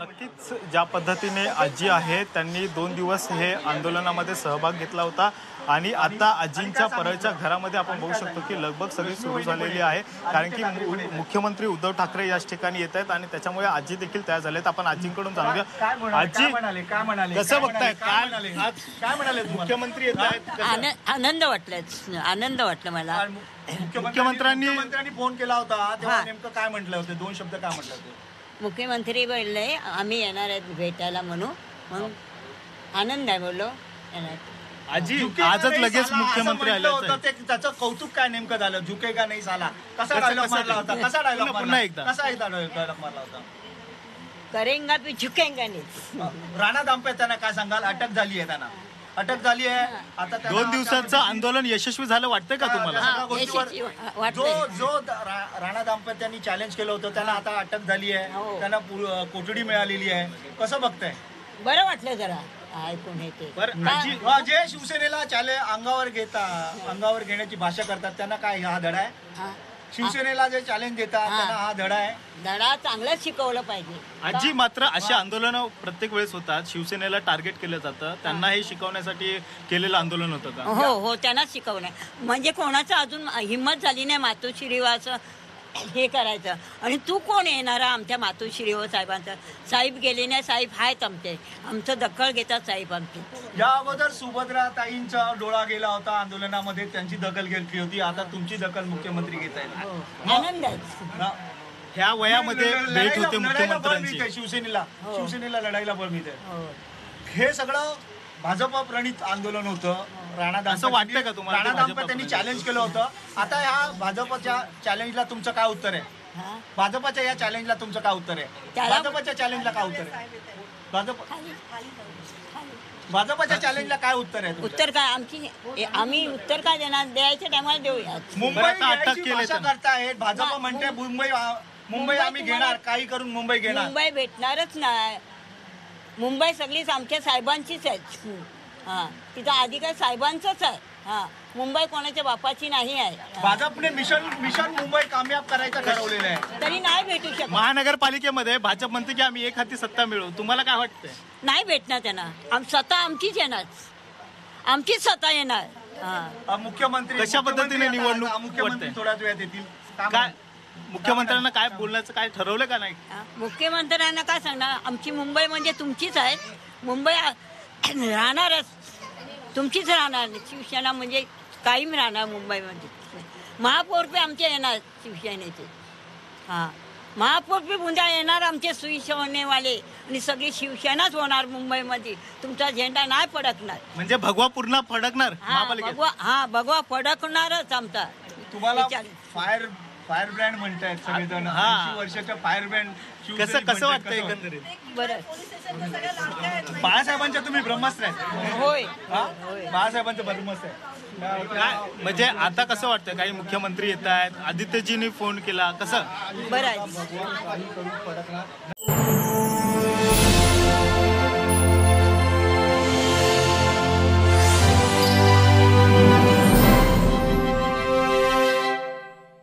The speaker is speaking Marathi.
नक्कीच ज्या पद्धतीने आजी आहे त्यांनी दोन दिवस हे आंदोलनामध्ये सहभाग घेतला होता. आणि आता आजींच्या परळच्या घरामध्ये आपण बघू शकतो की लगबग सगळी सुरू झालेली आहे. कारण की मुख्यमंत्री उद्धव ठाकरे याच ठिकाणी येत आहेत आणि त्याच्यामुळे आजी देखील तयार झालेत. आपण आजींकडून जाणूया आजी काय म्हणाले? काय म्हणाले? कसं बघताय? काय म्हणाले? काय आज काय म्हणाले तुम्हाला? मुख्यमंत्री येत आहेत? आनंद वाटलाच आनंद वाटला मला. मुख्यमंत्र्यांनी फोन केला होता. तेव्हा. नेमकं काय म्हटलं होते? दोन शब्द काय म्हटलं होते? मुख्यमंत्री बोलले आम्ही येणार आहेत भेटायला म्हणून. मग आनंद आहे बोललो. येणार. आजी आजच लगेच मुख्यमंत्री आले होतं ते त्याचं कौतुक काय नेमकं झालं? झुकेगा नाही साला कसा डायलॉग मारला? होता? कसा डायलॉग पुन्हा- मारला? पुन्हा एकदा. कसा एकदा डायलॉग मारला होता? करेंगा भी झुकेंगा नाही. राणा दाम्पत्यांना काय सांगाल? अटक झाली आहे त्यांना. अटक झाली आहे. आता त्यांना दोन दिवसाचं आंदोलन यशस्वी झालं वाटतंय का तुम्हाला? या सगळ्या गोष्टीवर यशस्वी वा- वाटतंय. जो जो द- रा- राणा दाम्पत्यांनी चॅलेंज केलं होतं त्यांना आता अटक झाली आहे. हो. त्यांना पु- कोठडी मिळालेली आहे. कसं बघताय? बरं वाटलं जरा ऐकून हे ते. बरं, का- आजी- हा, जे शिवसेनेला चाले अंगावर घेता अंगावर घेण्याची भाषा करतात. त्यांना काय हा धडा आहे? हा. शिवसेनेला जे चॅलेंज देतात हा. त्यांना हा धडा आहे. धडा चांगलाच शिकवलं पाहिजे. आजी मात्र अशी आंदोलन प्रत्येक वेळेस होतात. शिवसेनेला टार्गेट केलं जातं. त्यांना हे. शिकवण्यासाठी केलेलं आंदोलन होतं का? हो हो त्यांनाच शिकवणं म्हणजे कोणाचं अजून हिंमत झाली नाही मातोश्री असं हे करायचं. आणि तू कोण येणार आमच्या मातोश्री हो साहेबांचं? साहेब गेले नाही साहेब आहेत आमचे. आमचं दखल घेतात साहेब आमची. या अगोदर सुभद्रा ताईंचा डोळा गेला होता आंदोलनामध्ये. त्यांची दखल घेतली होती. आता तुमची दखल मुख्यमंत्री घेत आहेत. हो. आनंद आहे. ह्या वयामध्ये भेट होते मुख्यमंत्र्यांची. शिवसेनेला. हो. शिवसेनेला लढाईला बळ मिळते हो. हे सगळं भाजप प्रणित आंदोलन होतं. राणा असं वाटतंय का तुम्हाला राणा ते भाजप दाम्पत्यांनी प्रणित? चॅलेंज केलं होतं. आता ह्या भाजपच्या चॅलेंजला तुमचं काय उत्तर आहे? हा? भाजपच्या या चॅलेंजला तुमचं काय उत्तर आहे? भाजपच्या चॅलेंजला काय उत्तर आहे? भाजप भाजपच्या चॅलेंजला काय उत्तर आहे? उत्तर काय? आमची आम्ही उत्तर काय देणार? द्यायच्या टायमाला देऊयात मुंबई अटक त्यांना. करतायत भाजप म्हणते मुंबई मुंबई आम्ही घेणार. काही करून मुंबई घेणार. मुंबई भेटणारच नाही. मुंबई सगळीच आमच्या साहेबांचीच आहे हा. तिथं आधी काय साहेबांचंच आहे. हा. मुंबई कोणाच्या बापाची नाही आहे. भाजपने मिशन मिशन मुंबई कामयाब करायचं ठरवलेलं आहे. तरी नाही भेटू शकत. महानगरपालिकेमध्ये भाजप म्हणते की आम्ही एक हाती सत्ता मिळवू. तुम्हाला काय वाटतंय? नाही भेटणार त्यांना. आम स्वतः आमचीच येणार. आमचीच स्वतः येणार. हा. अ, मुख्यमंत्री कशा पद्धतीने मुख्यमंत्री निवडणूक आता मुख्यमंत्री वाटते? थोड्याच वेळात येतील. काय काय मुख्यमंत्र्यांना काय बोलण्याचं काय ठरवलं का नाही? हा, मुख्यमंत्र्यांना काय सांगणार? आमची मुंबई म्हणजे तुमचीच आहे. मुंबई आ- राहणारच. तुमचीच राहणार शिवसेना म्हणजे कायम राहणार मुंबईमध्ये. महापौर बी आमचे येणार शिवसेनेचे. हां. महापौर बी उद्या येणार आमचे शिवसेनेवाले आणि सगळी शिवसेनाच होणार मुंबईमध्ये. तुमचा झेंडा नाही फडकणार. म्हणजे भगवा पूर्ण फडकणार हा भगवा हा भगवा फडकणारच आमचा. तुम्हाला विचार. फायर फायर ब्रँड म्हणतायत सगळेजण. हा. ऐंशी वर्षाच्या फायर ब्रँड कसं कसं वाटतं एकंदरीत? बरं. बाळासाहेबांच्या तुम्ही ब्रह्मास्त्र आहे होय. हा? बाळासाहेबांचं ब्रह्मास्त्र आहे. काय? म्हणजे आता कसं वाटतं काही मुख्यमंत्री येत आहेत. आदित्यजींनी फोन केला. कसं? बरं आहे.